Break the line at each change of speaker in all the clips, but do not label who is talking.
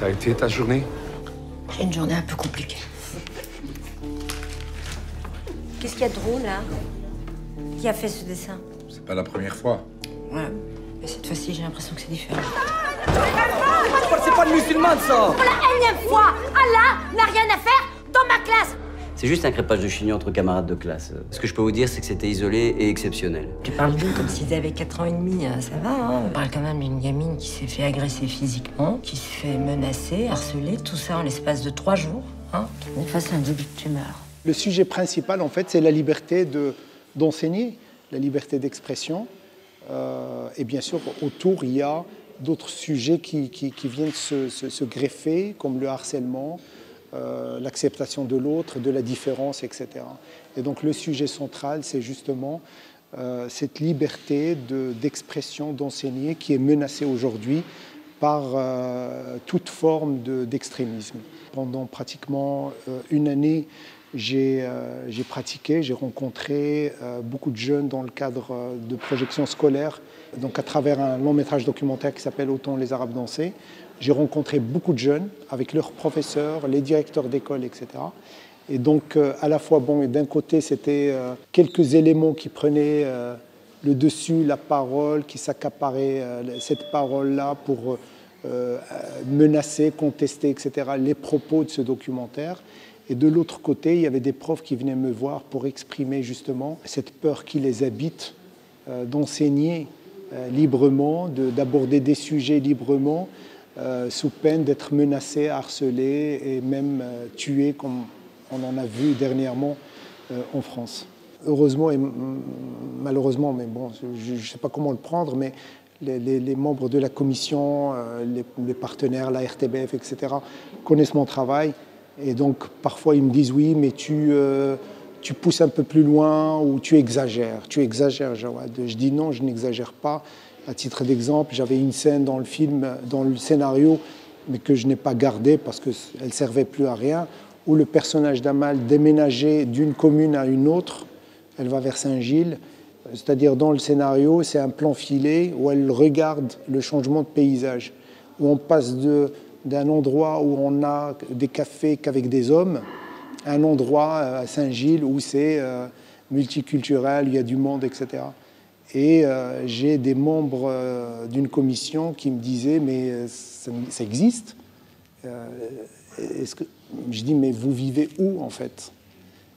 Ça a été ta journée
J'ai une journée un peu compliquée.
Qu'est-ce qu'il y a de drôle là Qui a fait ce dessin
C'est pas la première fois.
Ouais. Mais cette fois-ci, j'ai l'impression que c'est différent.
C'est pas de musulman, ça
Pour la énième fois, Allah n'a rien à faire dans ma classe
C'est juste un crépage de chignon entre camarades de classe. Ce que je peux vous dire, c'est que c'était isolé et exceptionnel.
Tu parles d'eux comme s'ils avaient 4 ans et demi, hein, ça va, hein On parle quand même d'une gamine qui s'est fait agresser physiquement, qui se fait menacer, harceler, tout ça en l'espace de 3 jours, hein Face à un début de tumeur.
Le sujet principal, en fait, c'est la liberté de- d'enseigner, la liberté d'expression. Euh, et bien sûr, autour, il y a d'autres sujets qui, qui- qui viennent se, se- se greffer, comme le harcèlement, euh, l'acceptation de l'autre, de la différence, etc. Et donc le sujet central, c'est justement euh, cette liberté de- d'expression, d'enseigner qui est menacée aujourd'hui par euh, toute forme de- d'extrémisme. Pendant pratiquement une année, j'ai pratiqué, j'ai rencontré beaucoup de jeunes dans le cadre de projections scolaires, donc à travers un long métrage documentaire qui s'appelle Autant les Arabes danser. J'ai rencontré beaucoup de jeunes avec leurs professeurs, les directeurs d'école, etc. Et donc, euh, à la fois, bon, d'un côté, c'était euh, quelques éléments qui prenaient euh, le dessus, la parole, qui s'accaparaient cette parole-là pour menacer, contester, etc., les propos de ce documentaire. Et de l'autre côté, il y avait des profs qui venaient me voir pour exprimer justement cette peur qui les habite, d'enseigner librement, de- d'aborder des sujets librement, euh, sous peine d'être menacés, harcelés et même euh, tués, comme on en a vu dernièrement euh, en France. Heureusement et malheureusement, mais bon, je ne sais pas comment le prendre, mais les, membres de la commission, euh, les, les partenaires, la RTBF, etc., connaissent mon travail. Et donc, parfois, ils me disent oui, mais tu, tu pousses un peu plus loin ou tu exagères. Tu exagères, Jawad. Je dis non, je n'exagère pas. À titre d'exemple, j'avais une scène dans le film, dans le scénario, mais que je n'ai pas gardée parce qu'elle ne servait plus à rien, où le personnage d'Amal déménageait d'une commune à une autre. Elle va vers Saint-Gilles. C'est-à-dire, dans le scénario, c'est un plan filé où elle regarde le changement de paysage, où on passe d'un endroit où on a des cafés qu'avec des hommes, à un endroit euh, à Saint-Gilles où c'est euh, multiculturel, il y a du monde, etc. Et euh, j'ai des membres euh, d'une commission qui me disaient, mais euh, ça, existe? Je dis, mais vous vivez où en fait?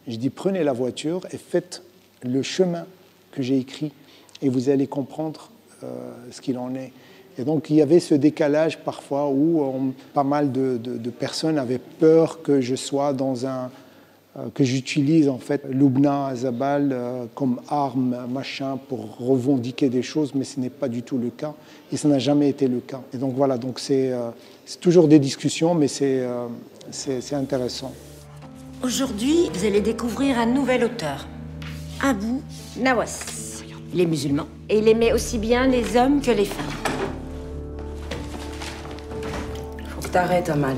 Je dis, prenez la voiture et faites le chemin que j'ai écrit et vous allez comprendre ce qu'il en est. Et donc il y avait ce décalage parfois où pas mal de, personnes avaient peur que je sois dans un que j'utilise en fait l'Oubna Azabal euh, comme arme, machin, pour revendiquer des choses, mais ce n'est pas du tout le cas, et ça n'a jamais été le cas. Et donc voilà, donc c'est euh, c'est toujours des discussions, mais c'est euh, c'est intéressant.
Aujourd'hui, vous allez découvrir un nouvel auteur, Abou Nawas. Il est musulman et il aimait aussi bien les hommes que les femmes.
Faut que t'arrêtes, Amal.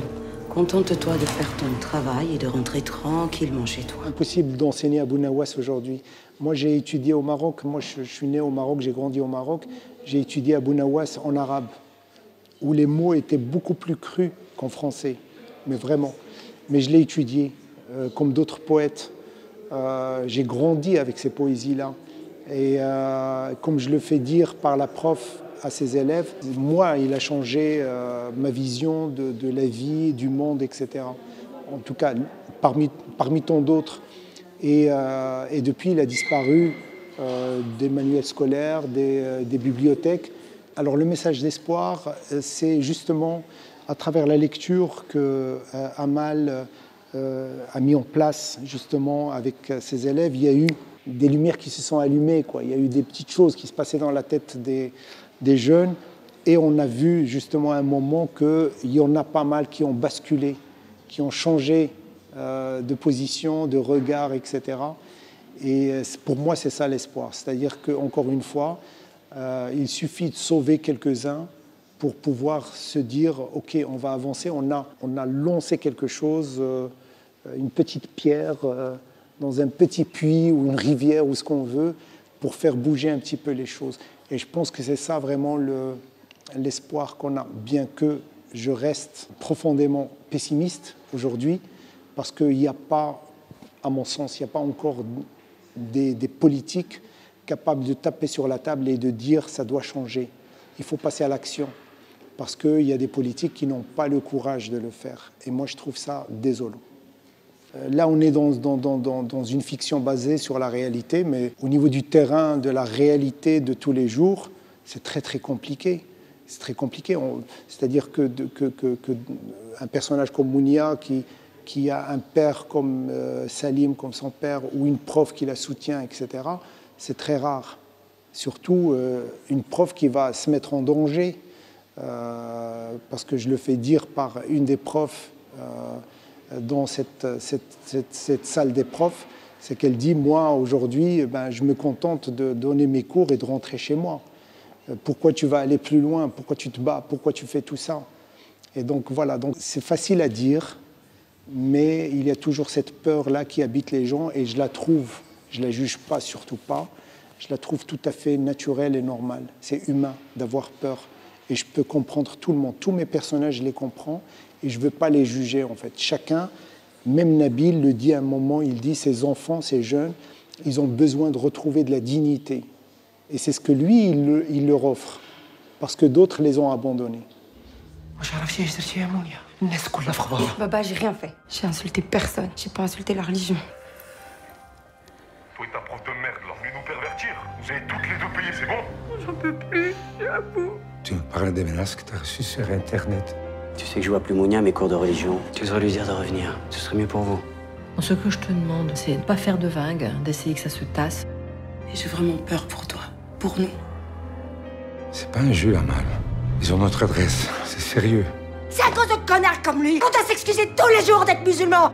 Contente-toi de faire ton travail et de rentrer tranquillement chez toi.
Impossible d'enseigner à Bounawas aujourd'hui. Moi, j'ai étudié au Maroc. Moi, je, suis né au Maroc, j'ai grandi au Maroc. J'ai étudié à Bounawas en arabe, où les mots étaient beaucoup plus crus qu'en français, mais vraiment. Mais je l'ai étudié, euh, comme d'autres poètes. Euh, j'ai grandi avec ces poésies-là. Et euh, comme je le fais dire par la prof à ses élèves, moi, il a changé euh, ma vision de, la vie, du monde, etc. En tout cas, parmi, parmi tant d'autres. Et, euh, et depuis, il a disparu euh, des manuels scolaires, des, des bibliothèques. Alors le message d'espoir, c'est justement à travers la lecture que Amal a mis en place justement avec ses élèves. Il y a eu des lumières qui se sont allumées, quoi. il y a eu des petites choses qui se passaient dans la tête des, des jeunes. Et on a vu justement à un moment qu'il y en a pas mal qui ont basculé, qui ont changé euh, de position, de regard, etc. Et euh, pour moi, c'est ça l'espoir. C'est-à-dire qu'encore une fois, euh, il suffit de sauver quelques-uns pour pouvoir se dire, OK, on va avancer. On a, on a lancé quelque chose, une petite pierre dans un petit puits ou une rivière ou ce qu'on veut, pour faire bouger un petit peu les choses. Et je pense que c'est ça vraiment le- l'espoir qu'on a, bien que je reste profondément pessimiste aujourd'hui parce qu'il n'y a pas, à mon sens, il n'y a pas encore des, des, politiques capables de taper sur la table et de dire ça doit changer. Il faut passer à l'action parce qu'il y a des politiques qui n'ont pas le courage de le faire. Et moi, je trouve ça désolant. Euh, là, on est dans, une fiction basée sur la réalité, mais au niveau du terrain, de la réalité de tous les jours, c'est très très compliqué. C'est très compliqué. C'est-à-dire que, un personnage comme Mounia, qui, a un père comme euh, Salim, comme son père, ou une prof qui la soutient, etc., c'est très rare. Surtout euh, une prof qui va se mettre en danger, parce que je le fais dire par une des profs dans cette, salle des profs, c'est qu'elle dit, moi aujourd'hui, ben, je me contente de donner mes cours et de rentrer chez moi. Euh, pourquoi tu vas aller plus loin? Pourquoi tu te bats? Pourquoi tu fais tout ça? Et donc voilà, donc c'est facile à dire, mais il y a toujours cette peur-là qui habite les gens et je la trouve, je la juge pas, surtout pas, je la trouve tout à fait naturelle et normale. C'est humain d'avoir peur. Et je peux comprendre tout le monde. Tous mes personnages, je les comprends et je ne veux pas les juger en fait. Chacun, même Nabil le dit à un moment, il dit ces enfants, ces jeunes, ils ont besoin de retrouver de la dignité. Et c'est ce que lui, il, le, il leur offre, parce que d'autres les ont abandonnés.
Baba, j'ai rien fait.
J'ai insulté personne. J'ai pas insulté la religion.
Toi et ta prof de merde, là, venez nous pervertir. Vous avez toutes les deux payé, c'est bon?
J'en peux plus, j'avoue.
Tu me parles des menaces que tu as reçues sur Internet.
Tu sais que je vois plus Mounia à mes cours de religion. Tu devrais lui dire de revenir. Ce serait mieux pour vous.
Ce que je te demande, c'est de pas faire de vagues, d'essayer que ça se tasse.
Et j'ai vraiment peur pour toi, pour nous.
C'est pas un jeu, Amal. Ils ont notre adresse. C'est sérieux.
C'est à cause de connards comme lui qu'on doit s'excuser tous les jours d'être musulman